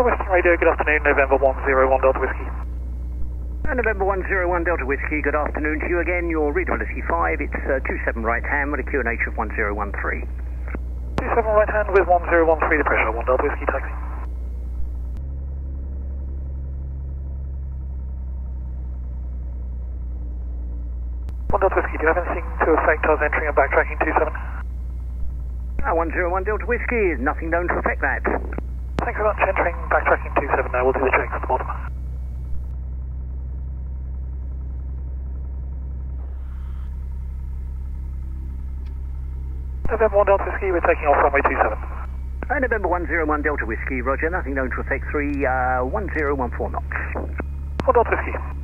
Turweston Radio, good afternoon, November 101 Delta Whiskey. Uh, November 101 Delta Whiskey, good afternoon to you again. Your readability 5, it's uh, 27 right hand with a QNH of 1013. 27 right hand with 1013, the pressure, 1 Delta Whiskey, taxi. One Delta Whiskey, do you have anything to affect us entering and backtracking 27? Uh, 101 Delta Whiskey, nothing known to affect that. Thanks very much, entering backtracking 27 now, we'll do the checks at the bottom. November 1 Delta Whiskey, we're taking off runway 27. Uh, November 101 Delta Whiskey, roger, nothing known to affect 3, uh, 1014 knots. 1 Delta Whiskey.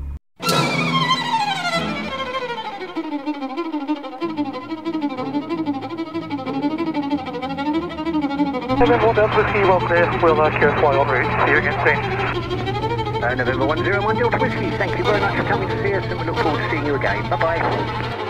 November 1 Delta Whiskey, well clear, we'll uh, QSY en route, see you again soon. Uh, November 101 Delta Whiskey, thank you very much for coming to see us and we look forward to seeing you again. Bye-bye.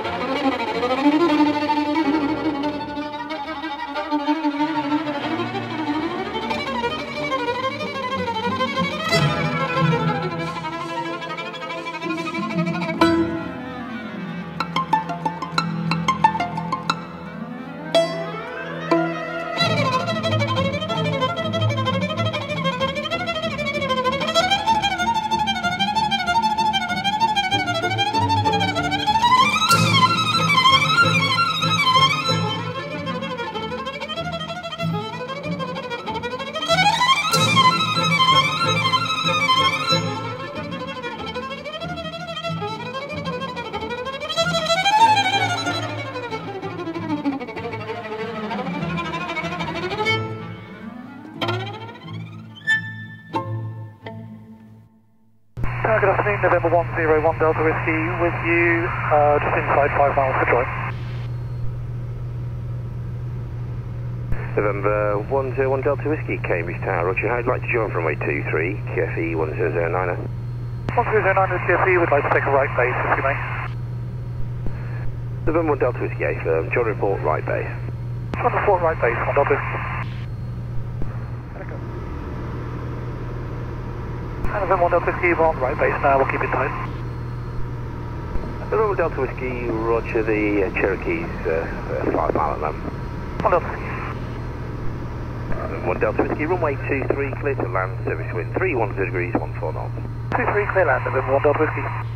Uh, good afternoon, November 101 Delta Whiskey with you, uh, just inside 5 miles for join. November 101 Delta Whiskey, Cambridge Tower. Roger, you like to join from runway 23, QFE 1009er? 1009 with QFE, would like to take a right base if you may. November 1 Delta Whiskey, A firm. John report, right base. John report right base, 1 Delta Whiskey. And November 1 Delta Whiskey, on right base now, we'll keep it tight. November Delta Whiskey, Roger, the uh, Cherokee's uh, uh, 5 mile at the moment. 1 Delta Whiskey. November 1 Delta Whiskey, runway 23, clear to land, surface wind 310 degrees, 14 knots. 23 clear land, November 1 Delta Whiskey.